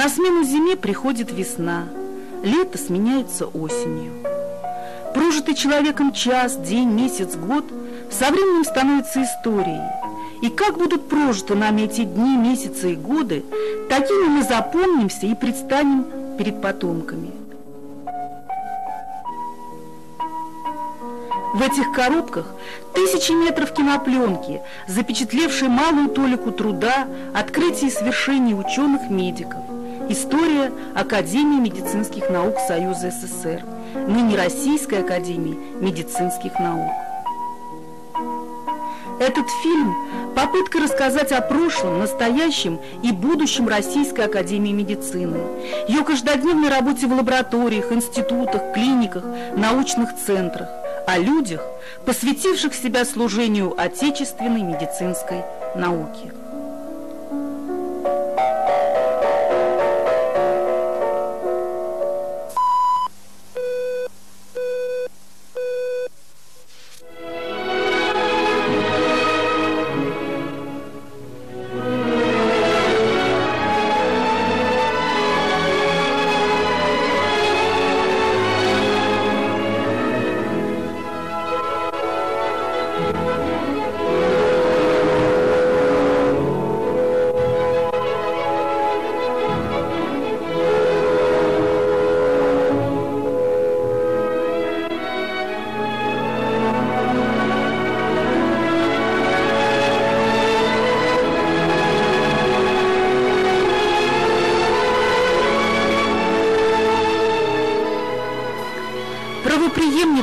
На смену зиме приходит весна. Лето сменяется осенью. Прожитый человеком час, день, месяц, год со временем становится историей. И как будут прожиты нами эти дни, месяцы и годы, такими мы запомнимся и предстанем перед потомками. В этих коробках тысячи метров кинопленки, запечатлевшие малую толику труда, открытий и свершений ученых-медиков. История Академии медицинских наук Союза СССР, ныне Российской Академии медицинских наук. Этот фильм – попытка рассказать о прошлом, настоящем и будущем Российской Академии медицины, ее каждодневной работе в лабораториях, институтах, клиниках, научных центрах, о людях, посвятивших себя служению отечественной медицинской науке.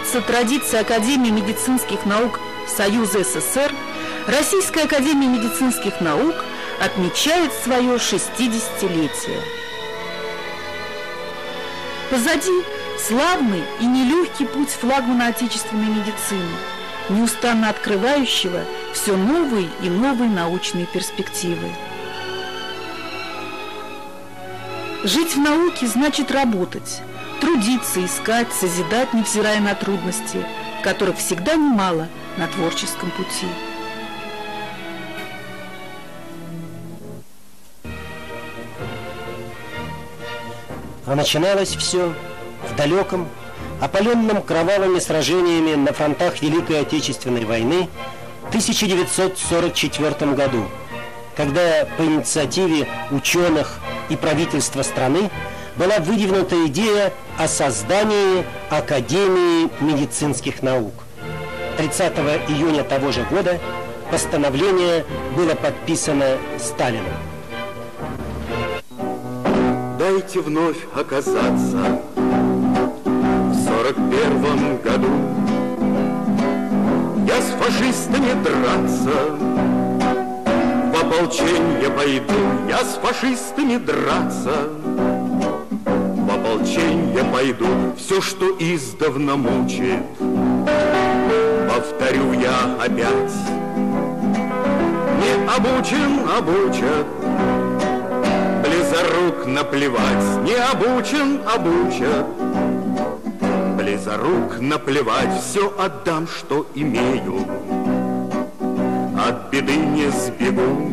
Правоприемница традиции Академии медицинских наук Союза СССР, Российская Академия медицинских наук отмечает свое 60-летие. Позади славный и нелегкий путь флагмана отечественной медицины, неустанно открывающего все новые и новые научные перспективы. Жить в науке значит работать – трудиться, искать, созидать, невзирая на трудности, которых всегда немало на творческом пути. А начиналось все в далеком, опаленном кровавыми сражениями на фронтах Великой Отечественной войны в 1944 году, когда по инициативе ученых и правительства страны была выдвинута идея о создании Академии медицинских наук. 30 июня того же года постановление было подписано Сталином. Дайте вновь оказаться в сорок первом году. Я с фашистами драться в ополчение пойду. Я с фашистами драться ополченье пойду, все, что издавна мучит, повторю я опять. Не обучен, обучат, близорук наплевать, не обучен, обучат. Близорук наплевать, все отдам, что имею, от беды не сбегу,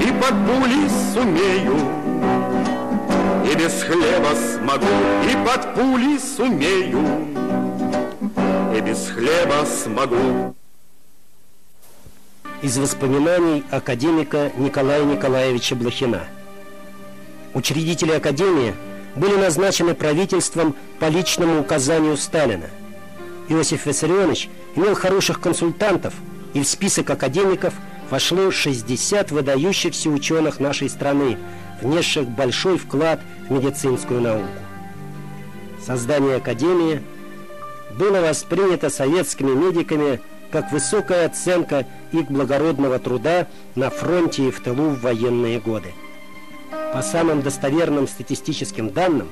и под пули сумею и без хлеба смогу, и под пули сумею, и без хлеба смогу. Из воспоминаний академика Николая Николаевича Блохина. Учредители Академии были назначены правительством по личному указанию Сталина. Иосиф Виссарионович имел хороших консультантов, и в список академиков вошло 60 выдающихся ученых нашей страны, внесших большой вклад в медицинскую науку. Создание Академии было воспринято советскими медиками как высокая оценка их благородного труда на фронте и в тылу в военные годы. По самым достоверным статистическим данным,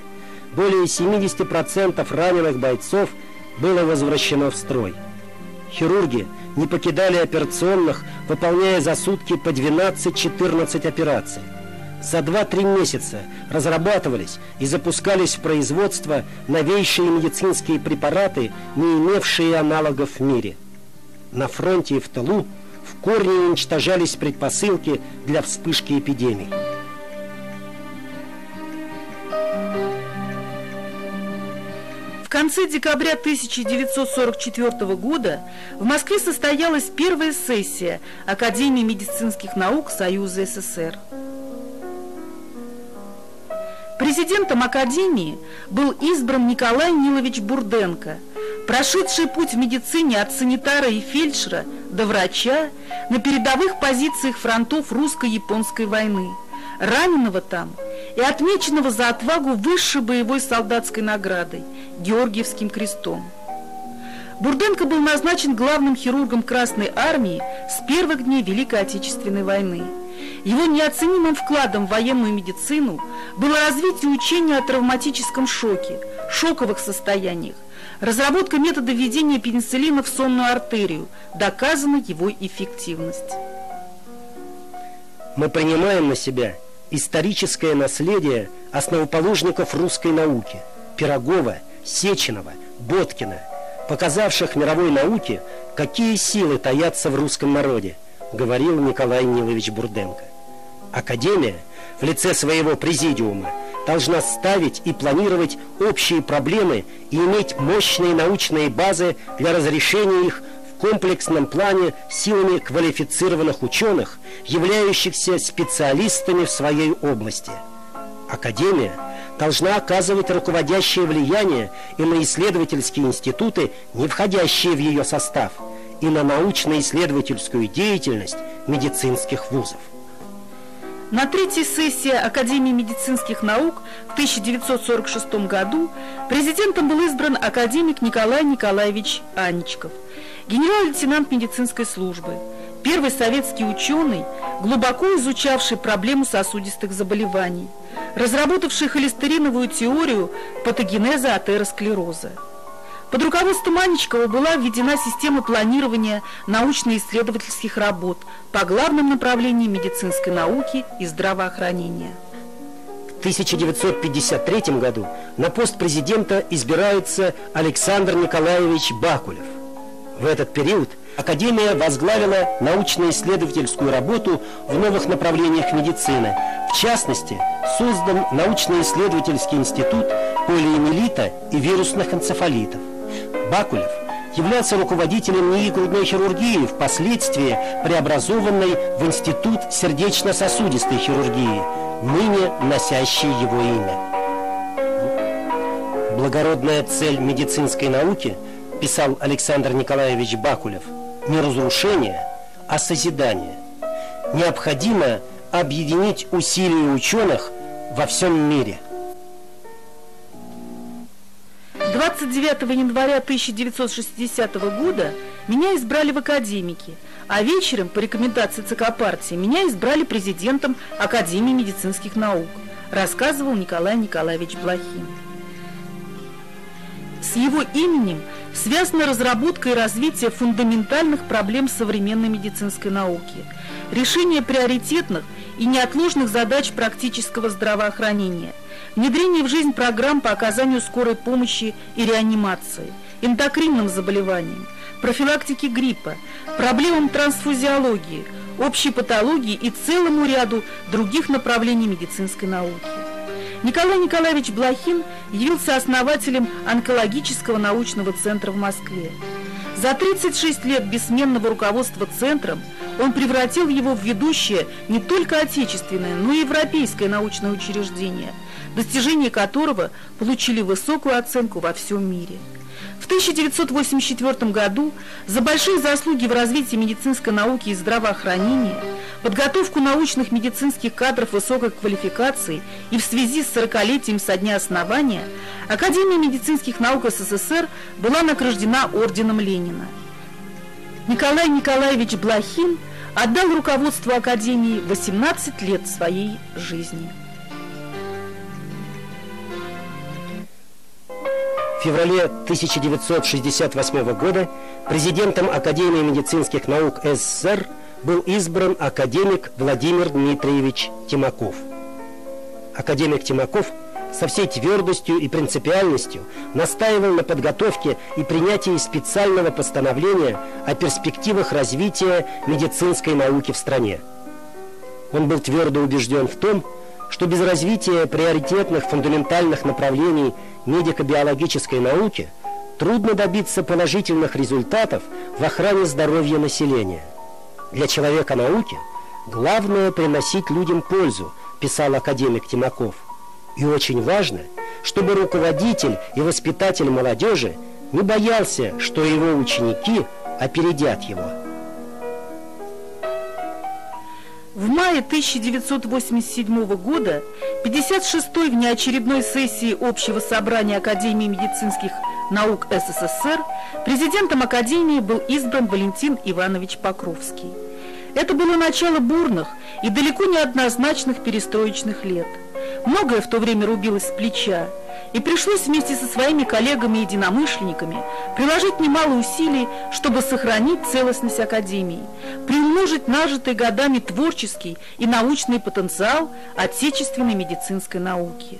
более 70% раненых бойцов было возвращено в строй. Хирурги не покидали операционных, выполняя за сутки по 12-14 операций – за 2-3 месяца разрабатывались и запускались в производство новейшие медицинские препараты, не имевшие аналогов в мире. На фронте и в тылу в корни уничтожались предпосылки для вспышки эпидемий. В конце декабря 1944 года в Москве состоялась первая сессия Академии медицинских наук Союза СССР. Президентом Академии был избран Николай Нилович Бурденко, прошедший путь в медицине от санитара и фельдшера до врача на передовых позициях фронтов русско-японской войны, раненого там и отмеченного за отвагу высшей боевой солдатской наградой – Георгиевским крестом. Бурденко был назначен главным хирургом Красной Армии с первых дней Великой Отечественной войны – его неоценимым вкладом в военную медицину было развитие учения о травматическом шоке, шоковых состояниях, разработка метода введения пенициллина в сонную артерию, доказана его эффективность. Мы принимаем на себя историческое наследие основоположников русской науки Пирогова, Сеченова, Боткина, показавших мировой науке, какие силы таятся в русском народе, говорил Николай Нилович Бурденко. Академия в лице своего президиума должна ставить и планировать общие проблемы и иметь мощные научные базы для разрешения их в комплексном плане силами квалифицированных ученых, являющихся специалистами в своей области. Академия должна оказывать руководящее влияние и на исследовательские институты, не входящие в ее состав, и на научно-исследовательскую деятельность медицинских вузов. На третьей сессии Академии медицинских наук в 1946 году президентом был избран академик Николай Николаевич Аничков, генерал-лейтенант медицинской службы, первый советский ученый, глубоко изучавший проблему сосудистых заболеваний, разработавший холестериновую теорию патогенеза атеросклероза. Под руководством Анечкова была введена система планирования научно-исследовательских работ по главным направлениям медицинской науки и здравоохранения. В 1953 году на пост президента избирается Александр Николаевич Бакулев. В этот период Академия возглавила научно-исследовательскую работу в новых направлениях медицины. В частности, создан научно-исследовательский институт полиэмилита и вирусных энцефалитов. Бакулев являлся руководителем НИИ грудной хирургии, впоследствии преобразованной в Институт сердечно-сосудистой хирургии, ныне носящий его имя. Благородная цель медицинской науки, писал Александр Николаевич Бакулев, не разрушение, а созидание. Необходимо объединить усилия ученых во всем мире – 29 января 1960 года меня избрали в академики, а вечером, по рекомендации ЦК партии, меня избрали президентом Академии медицинских наук, рассказывал Николай Николаевич Блохин. С его именем связана разработка и развитие фундаментальных проблем современной медицинской науки, решение приоритетных и неотложных задач практического здравоохранения – внедрение в жизнь программ по оказанию скорой помощи и реанимации, эндокринным заболеваниям, профилактике гриппа, проблемам трансфузиологии, общей патологии и целому ряду других направлений медицинской науки. Николай Николаевич Блохин явился основателем онкологического научного центра в Москве. За 36 лет бессменного руководства центром он превратил его в ведущее не только отечественное, но и европейское научное учреждение – достижения которого получили высокую оценку во всем мире. В 1984 году за большие заслуги в развитии медицинской науки и здравоохранения, подготовку научных медицинских кадров высокой квалификации и в связи с 40-летием со дня основания Академия медицинских наук СССР была награждена орденом Ленина. Николай Николаевич Блохин отдал руководству Академии 18 лет своей жизни. В феврале 1968 года президентом Академии медицинских наук СССР был избран академик Владимир Дмитриевич Тимаков. Академик Тимаков со всей твердостью и принципиальностью настаивал на подготовке и принятии специального постановления о перспективах развития медицинской науки в стране. Он был твердо убежден в том, что без развития приоритетных фундаментальных направлений медико-биологической науки трудно добиться положительных результатов в охране здоровья населения. Для человека науки главное приносить людям пользу, писал академик Тимаков. И очень важно, чтобы руководитель и воспитатель молодежи не боялся, что его ученики опередят его. В мае 1987 года 56-й внеочередной сессии Общего собрания Академии медицинских наук СССР президентом Академии был избран Валентин Иванович Покровский. Это было начало бурных и далеко не однозначных перестроечных лет. Многое в то время рубилось с плеча, и пришлось вместе со своими коллегами-единомышленниками приложить немало усилий, чтобы сохранить целостность Академии, приумножить нажитый годами творческий и научный потенциал отечественной медицинской науки.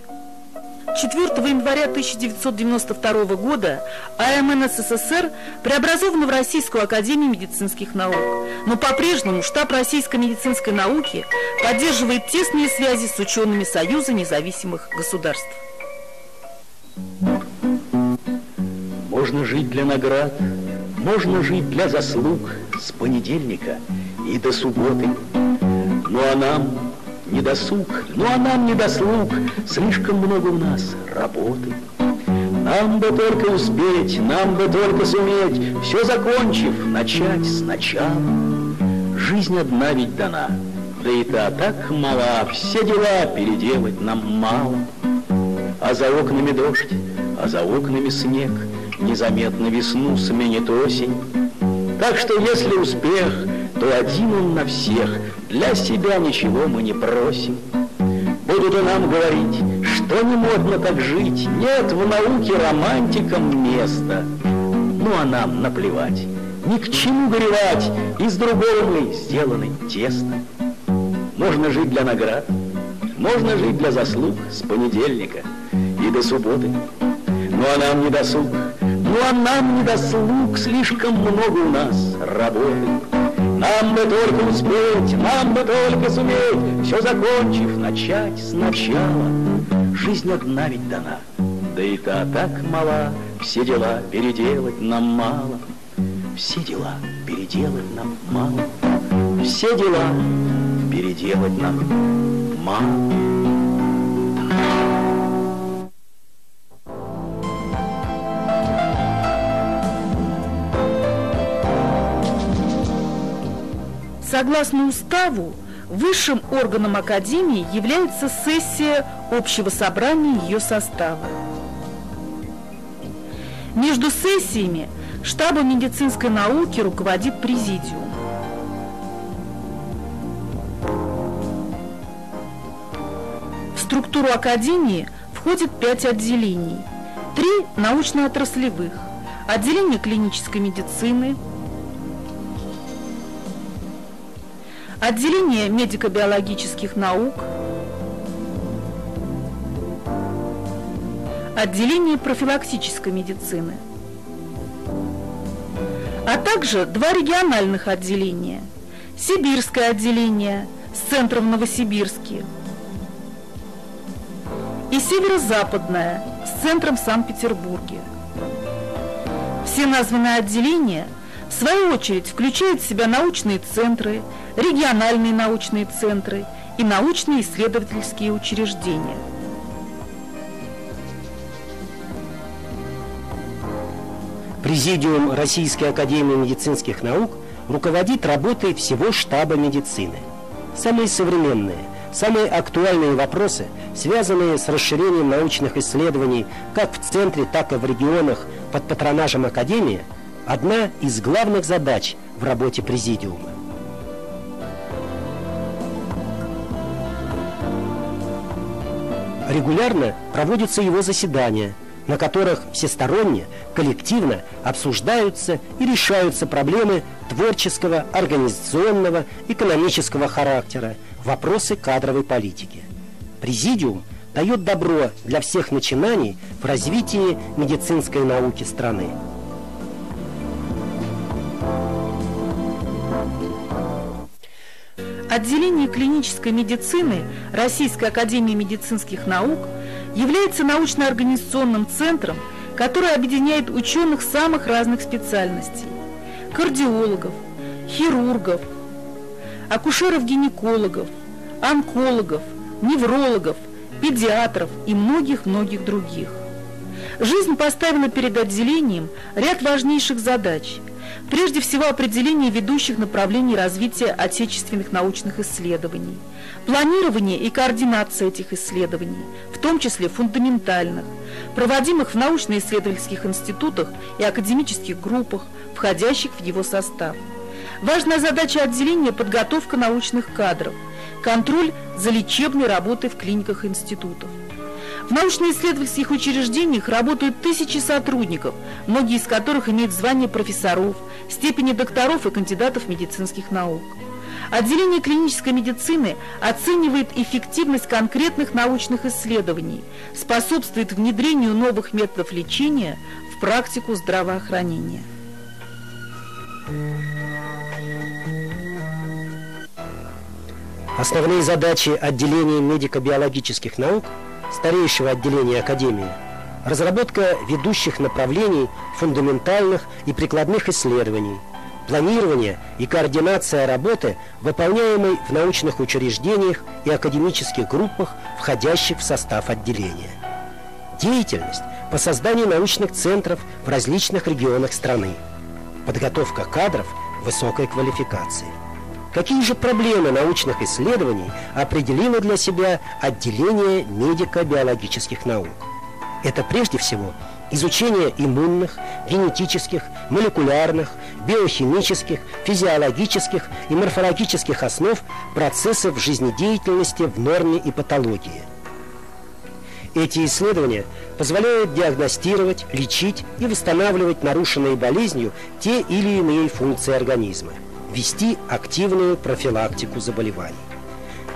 4 января 1992 года АМН СССР преобразована в Российскую Академию медицинских наук. Но по-прежнему штаб российской медицинской науки поддерживает тесные связи с учеными Союза независимых государств. Можно жить для наград, можно жить для заслуг с понедельника и до субботы. Ну а нам не досуг, ну а нам не дослуг, слишком много у нас работы. Нам бы только успеть, нам бы только суметь, все закончив, начать сначала. Жизнь одна ведь дана, да и та так мала, все дела переделать нам мало. А за окнами дождь, а за окнами снег, Незаметно весну сменит осень. Так что если успех, то один он на всех, Для себя ничего мы не просим. Будут и нам говорить, что не модно так жить, Нет в науке романтикам места. Ну а нам наплевать, ни к чему горевать, Из другого мы сделаны тесно. Можно жить для наград, можно жить для заслуг с понедельника и до субботы. Ну а нам не досуг, ну а нам не досуг, слишком много у нас работы. Нам бы только успеть, нам бы только суметь, Все закончив, начать сначала. Жизнь одна ведь дана, да и та так мала, Все дела переделать нам мало. Все дела переделать нам мало. Все дела переделать нам мало. Согласно уставу, высшим органом Академии является сессия общего собрания ее состава. Между сессиями штабом медицинской науки руководит президиум. В структуру Академии входит пять отделений. Три научно-отраслевых, отделение клинической медицины – отделение медико-биологических наук, отделение профилактической медицины, а также два региональных отделения. Сибирское отделение с центром в Новосибирске и северо-западное с центром в Санкт-Петербурге. Все названные отделения – в свою очередь включают в себя научные центры, региональные научные центры и научные исследовательские учреждения. Президиум Российской Академии Медицинских Наук руководит работой всего штаба медицины. Самые современные, самые актуальные вопросы, связанные с расширением научных исследований как в центре, так и в регионах под патронажем Академии – одна из главных задач в работе Президиума. Регулярно проводятся его заседания, на которых всесторонне, коллективно обсуждаются и решаются проблемы творческого, организационного, экономического характера, вопросы кадровой политики. Президиум дает добро для всех начинаний в развитии медицинской науки страны. Отделение клинической медицины Российской академии медицинских наук является научно-организационным центром, который объединяет ученых самых разных специальностей – кардиологов, хирургов, акушеров-гинекологов, онкологов, неврологов, педиатров и многих-многих других. Жизнь поставила перед отделением ряд важнейших задач. Прежде всего, определение ведущих направлений развития отечественных научных исследований, планирование и координация этих исследований, в том числе фундаментальных, проводимых в научно-исследовательских институтах и академических группах, входящих в его состав. Важная задача отделения – подготовка научных кадров, контроль за лечебной работой в клиниках институтов. В научно-исследовательских учреждениях работают тысячи сотрудников, многие из которых имеют звание профессоров, степени докторов и кандидатов медицинских наук. Отделение клинической медицины оценивает эффективность конкретных научных исследований, способствует внедрению новых методов лечения в практику здравоохранения. Основные задачи отделения медико-биологических наук, старейшего отделения Академии, разработка ведущих направлений фундаментальных и прикладных исследований, планирование и координация работы, выполняемой в научных учреждениях и академических группах, входящих в состав отделения. Деятельность по созданию научных центров в различных регионах страны. Подготовка кадров высокой квалификации. Какие же проблемы научных исследований определило для себя отделение медико-биологических наук? Это прежде всего изучение иммунных, генетических, молекулярных, биохимических, физиологических и морфологических основ процессов жизнедеятельности в норме и патологии. Эти исследования позволяют диагностировать, лечить и восстанавливать нарушенные болезнью те или иные функции организма – вести активную профилактику заболеваний.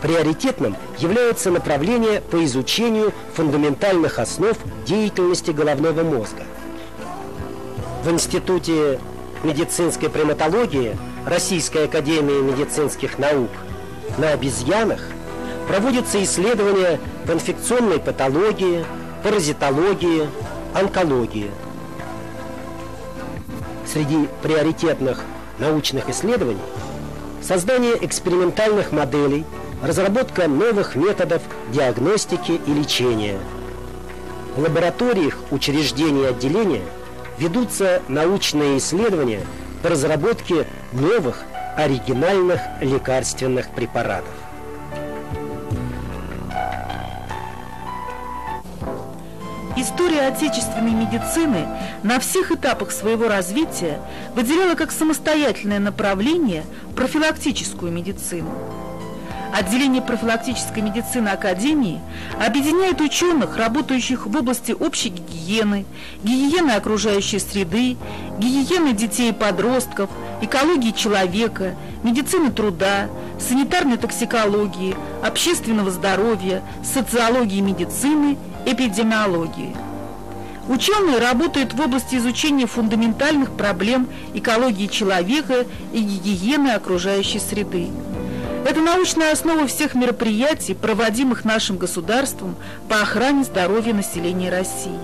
Приоритетным является направление по изучению фундаментальных основ деятельности головного мозга. В Институте медицинской приматологии Российской академии медицинских наук на обезьянах проводятся исследования в инфекционной патологии, паразитологии, онкологии. Среди приоритетных научных исследований, создание экспериментальных моделей, разработка новых методов диагностики и лечения. В лабораториях учреждений отделения ведутся научные исследования по разработке новых оригинальных лекарственных препаратов. История отечественной медицины на всех этапах своего развития выделяла как самостоятельное направление профилактическую медицину. Отделение профилактической медицины Академии объединяет ученых, работающих в области общей гигиены, гигиены окружающей среды, гигиены детей и подростков, экологии человека, медицины труда, санитарной токсикологии, общественного здоровья, социологии медицины эпидемиологии. Ученые работают в области изучения фундаментальных проблем экологии человека и гигиены окружающей среды. Это научная основа всех мероприятий, проводимых нашим государством по охране здоровья населения России.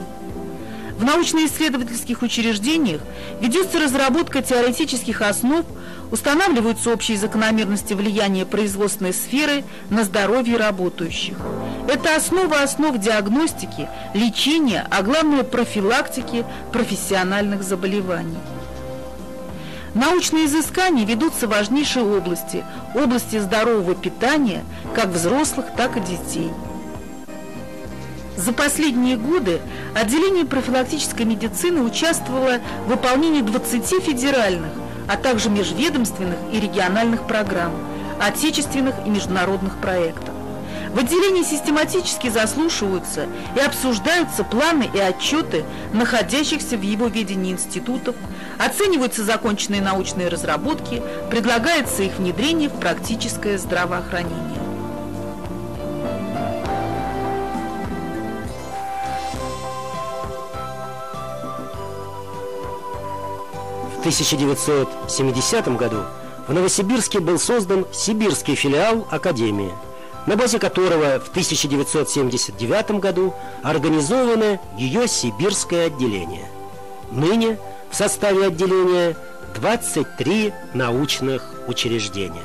В научно-исследовательских учреждениях ведется разработка теоретических основ, устанавливаются общие закономерности влияния производственной сферы на здоровье работающих. Это основа основ диагностики, лечения, а главное профилактики профессиональных заболеваний. Научные изыскания ведутся в важнейшей области – области здорового питания как взрослых, так и детей – за последние годы отделение профилактической медицины участвовало в выполнении 20 федеральных, а также межведомственных и региональных программ, отечественных и международных проектов. В отделении систематически заслушиваются и обсуждаются планы и отчеты находящихся в его ведении институтов, Оцениваются законченные научные разработки, предлагается их внедрение в практическое здравоохранение. В 1970 году в Новосибирске был создан сибирский филиал Академии, на базе которого в 1979 году организовано ее сибирское отделение. Ныне – в составе отделения 23 научных учреждения.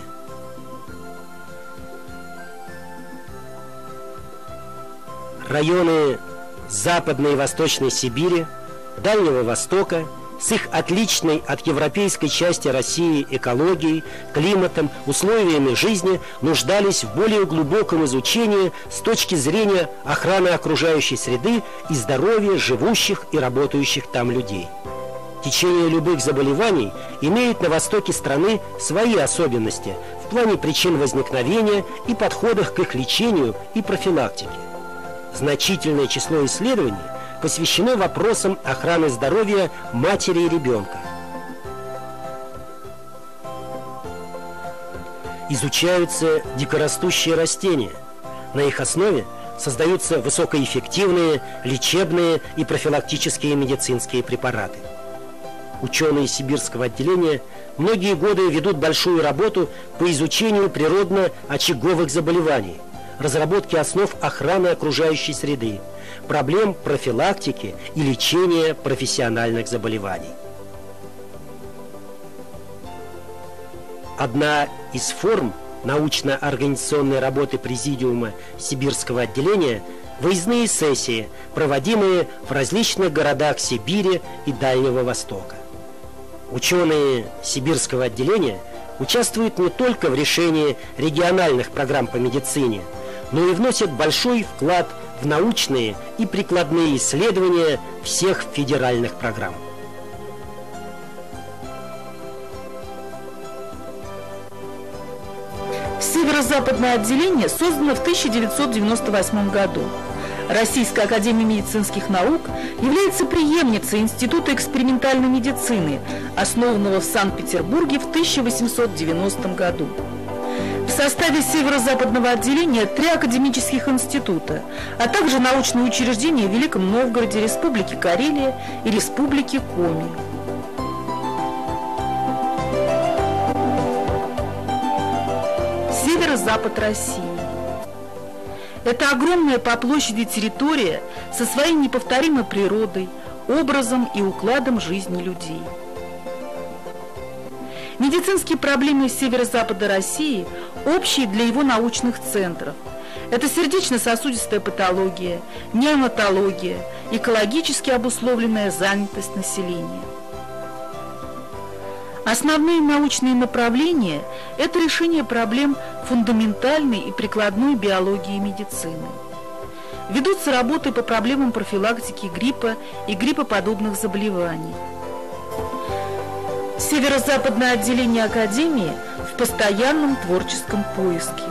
Районы Западной и Восточной Сибири, Дальнего Востока – с их отличной от европейской части России экологией, климатом, условиями жизни нуждались в более глубоком изучении с точки зрения охраны окружающей среды и здоровья живущих и работающих там людей. Течение любых заболеваний имеет на востоке страны свои особенности в плане причин возникновения и подходах к их лечению и профилактике. Значительное число исследований посвящено вопросам охраны здоровья матери и ребенка. Изучаются дикорастущие растения. На их основе создаются высокоэффективные лечебные и профилактические медицинские препараты. Ученые сибирского отделения многие годы ведут большую работу по изучению природно-очаговых заболеваний, разработке основ охраны окружающей среды, проблем профилактики и лечения профессиональных заболеваний. Одна из форм научно-организационной работы Президиума Сибирского отделения – выездные сессии, проводимые в различных городах Сибири и Дальнего Востока. Ученые Сибирского отделения участвуют не только в решении региональных программ по медицине, но и вносят большой вклад в научные и прикладные исследования всех федеральных программ. Северо-западное отделение создано в 1998 году. Российская академия медицинских наук является преемницей Института экспериментальной медицины, основанного в Санкт-Петербурге в 1890 году. В составе северо-западного отделения три академических института, а также научные учреждения в Великом Новгороде, Республике Карелия и Республике Коми. Северо-запад России. Это огромная по площади территория со своей неповторимой природой, образом и укладом жизни людей. Медицинские проблемы северо-запада России общие для его научных центров. Это сердечно-сосудистая патология, неонатология, экологически обусловленная занятость населения. Основные научные направления – это решение проблем фундаментальной и прикладной биологии и медицины. Ведутся работы по проблемам профилактики гриппа и гриппоподобных заболеваний. Северо-западное отделение Академии в постоянном творческом поиске.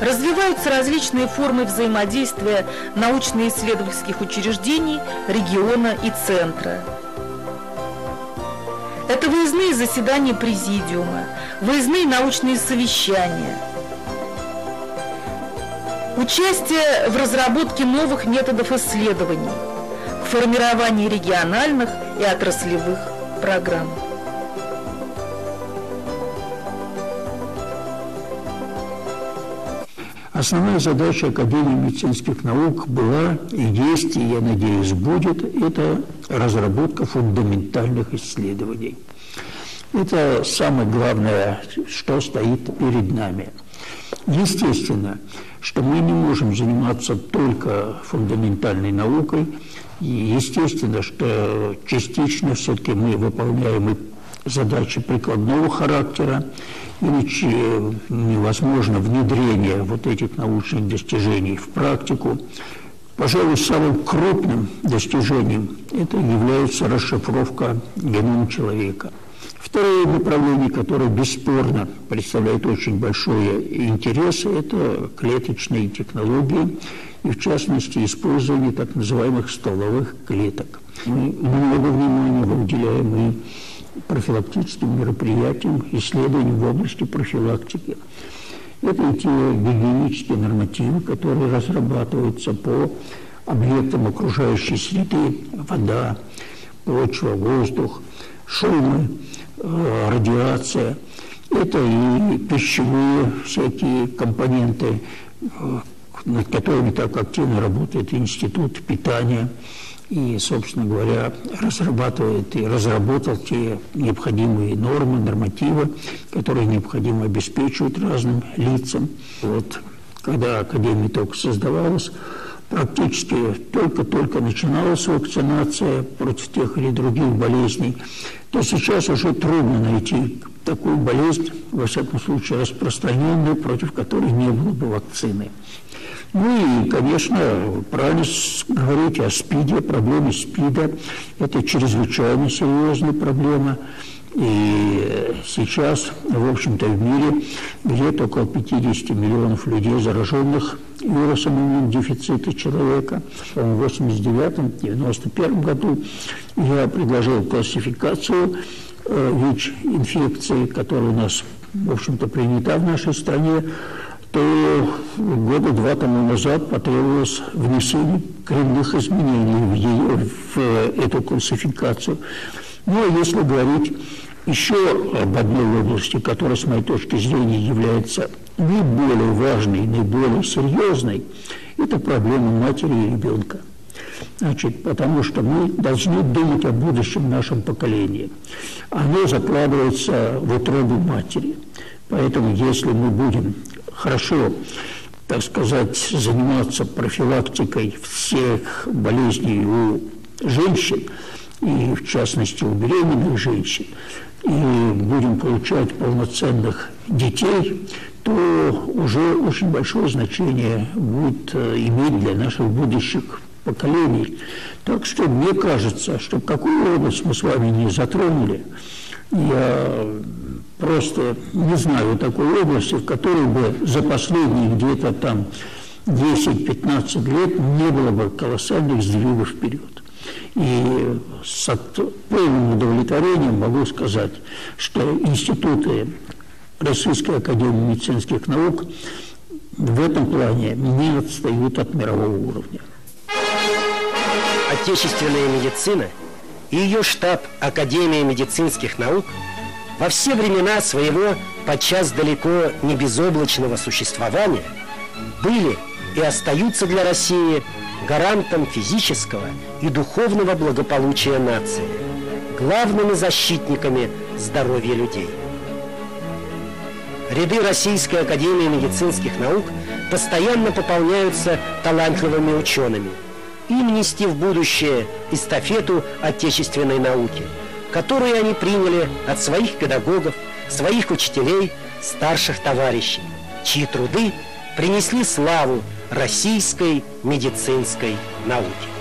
Развиваются различные формы взаимодействия научно-исследовательских учреждений, региона и центра. Это выездные заседания президиума, выездные научные совещания, участие в разработке новых методов исследований, формировании региональных и отраслевых программ. Основная задача Академии медицинских наук была и есть, и, я надеюсь, будет, это разработка фундаментальных исследований. Это самое главное, что стоит перед нами. Естественно, что мы не можем заниматься только фундаментальной наукой, и естественно, что частично все-таки мы выполняем и задачи прикладного характера, или невозможно внедрение вот этих научных достижений в практику. Пожалуй, самым крупным достижением это является расшифровка генома человека. Второе направление, которое бесспорно представляет очень большой интерес, это клеточные технологии и, в частности, использование так называемых стволовых клеток. Мы много внимания уделяем и профилактическим мероприятиям, исследованиям в области профилактики. Это и те гигиенические нормативы, которые разрабатываются по объектам окружающей среды, вода, почва, воздух, шумы, э, радиация. Это и пищевые всякие компоненты, э, над которыми так активно работает Институт питания и, собственно говоря, разрабатывает и разработал те необходимые нормы, нормативы, которые необходимо обеспечивать разным лицам. Вот, когда Академия только создавалась, практически только-только начиналась вакцинация против тех или других болезней, то сейчас уже трудно найти такую болезнь, во всяком случае распространенную, против которой не было бы вакцины. Ну и, конечно, правильно говорить о СПИДе, проблеме СПИДа. Это чрезвычайно серьезная проблема. И сейчас, в общем-то, в мире где-то около 50 миллионов людей, зараженных вирусом иммунодефицита человека. В 89-91 году я предложил классификацию э, ВИЧ-инфекции, которая у нас, в общем-то, принята в нашей стране то года два тому назад потребовалось внесение коренных изменений в, ее, в эту классификацию. Ну, а если говорить еще об одной области, которая, с моей точки зрения, является наиболее важной, наиболее серьезной, это проблема матери и ребенка. Значит, потому что мы должны думать о будущем нашем поколении. Оно закладывается в утробу матери. Поэтому, если мы будем хорошо, так сказать, заниматься профилактикой всех болезней у женщин, и в частности у беременных женщин, и будем получать полноценных детей, то уже очень большое значение будет э, иметь для наших будущих поколений. Так что мне кажется, что какую область мы с вами не затронули, я просто не знаю такой области, в которой бы за последние где-то там 10-15 лет не было бы колоссальных сдвигов вперед. И с полным удовлетворением могу сказать, что институты Российской Академии медицинских наук в этом плане не отстают от мирового уровня. Отечественная медицина и ее штаб Академии медицинских наук – во все времена своего подчас далеко не безоблачного существования были и остаются для России гарантом физического и духовного благополучия нации, главными защитниками здоровья людей. Ряды Российской Академии медицинских наук постоянно пополняются талантливыми учеными. Им нести в будущее эстафету отечественной науки – которые они приняли от своих педагогов, своих учителей, старших товарищей, чьи труды принесли славу российской медицинской науке.